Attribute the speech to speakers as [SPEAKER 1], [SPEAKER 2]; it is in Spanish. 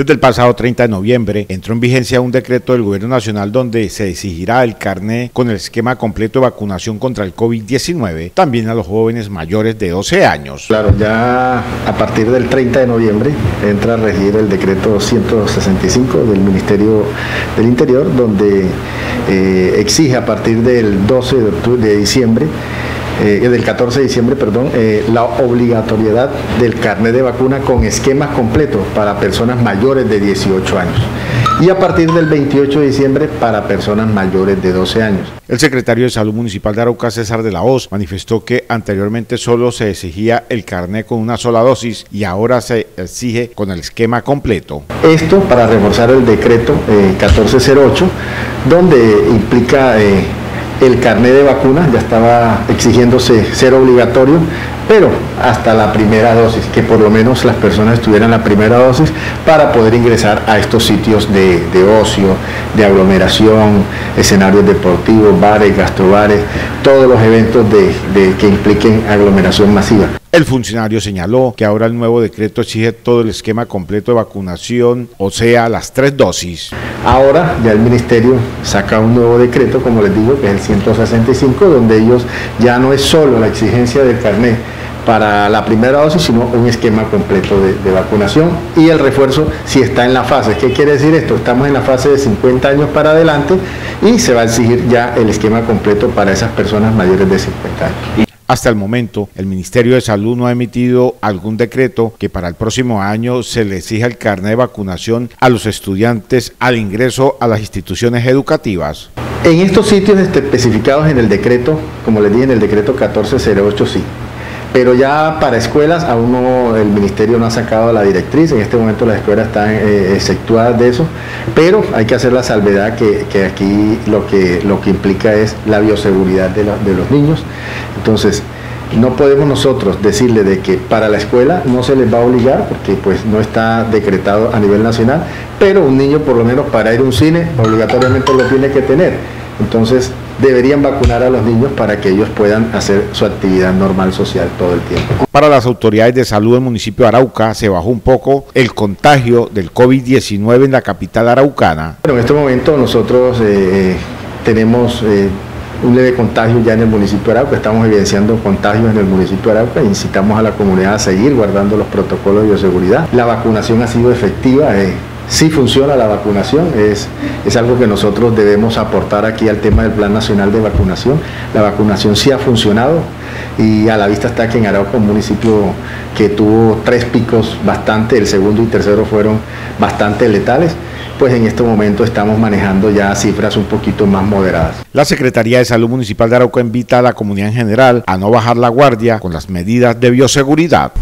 [SPEAKER 1] Desde el pasado 30 de noviembre entró en vigencia un decreto del Gobierno Nacional donde se exigirá el carné con el esquema completo de vacunación contra el COVID-19 también a los jóvenes mayores de 12 años.
[SPEAKER 2] Claro, ya a partir del 30 de noviembre entra a regir el decreto 165 del Ministerio del Interior donde eh, exige a partir del 12 de, de diciembre eh, del 14 de diciembre, perdón, eh, la obligatoriedad del carnet de vacuna con esquemas completos para personas mayores de 18 años y a partir del 28 de diciembre para personas mayores de 12 años.
[SPEAKER 1] El secretario de Salud Municipal de Arauca, César de la Hoz, manifestó que anteriormente solo se exigía el carnet con una sola dosis y ahora se exige con el esquema completo.
[SPEAKER 2] Esto para reforzar el decreto 1408, eh, donde implica el carnet de vacunas ya estaba exigiéndose ser obligatorio, pero hasta la primera dosis, que por lo menos las personas tuvieran la primera dosis para poder ingresar a estos sitios de, ocio, de aglomeración, escenarios deportivos, bares, gastrobares, todos los eventos de, que impliquen aglomeración masiva.
[SPEAKER 1] El funcionario señaló que ahora el nuevo decreto exige todo el esquema completo de vacunación, o sea, las tres dosis.
[SPEAKER 2] Ahora ya el ministerio saca un nuevo decreto, como les digo, que es el 165, donde ellos ya no es solo la exigencia del carnet para la primera dosis, sino un esquema completo de, vacunación y el refuerzo si está en la fase. ¿Qué quiere decir esto? Estamos en la fase de 50 años para adelante y se va a exigir ya el esquema completo para esas personas mayores de 50 años.
[SPEAKER 1] Hasta el momento, el Ministerio de Salud no ha emitido algún decreto que para el próximo año se le exija el carnet de vacunación a los estudiantes al ingreso a las instituciones educativas.
[SPEAKER 2] En estos sitios especificados en el decreto, como les dije en el decreto 1408, sí. Pero ya para escuelas aún no, el ministerio no ha sacado la directriz, en este momento las escuelas están eh, exceptuadas de eso, pero hay que hacer la salvedad que, aquí lo que, lo que implica es la bioseguridad de, de los niños. Entonces, no podemos nosotros decirle de que para la escuela no se les va a obligar porque pues no está decretado a nivel nacional, pero un niño por lo menos para ir a un cine obligatoriamente lo tiene que tener. Entonces, deberían vacunar a los niños para que ellos puedan hacer su actividad normal social todo el tiempo.
[SPEAKER 1] Para las autoridades de salud del municipio de Arauca se bajó un poco el contagio del COVID-19 en la capital araucana.
[SPEAKER 2] Bueno, en este momento nosotros eh, tenemos... Eh, un leve contagio ya en el municipio de Arauca, estamos evidenciando contagios en el municipio de Arauca, incitamos a la comunidad a seguir guardando los protocolos de bioseguridad. La vacunación ha sido efectiva, eh, sí funciona la vacunación, es, es algo que nosotros debemos aportar aquí al tema del Plan Nacional de Vacunación. La vacunación sí ha funcionado y a la vista está que en Arauca, un municipio que tuvo tres picos bastante, el segundo y tercero fueron bastante letales, pues en este momento estamos manejando ya cifras un poquito más moderadas.
[SPEAKER 1] La Secretaría de Salud Municipal de Arauca invita a la comunidad en general a no bajar la guardia con las medidas de bioseguridad.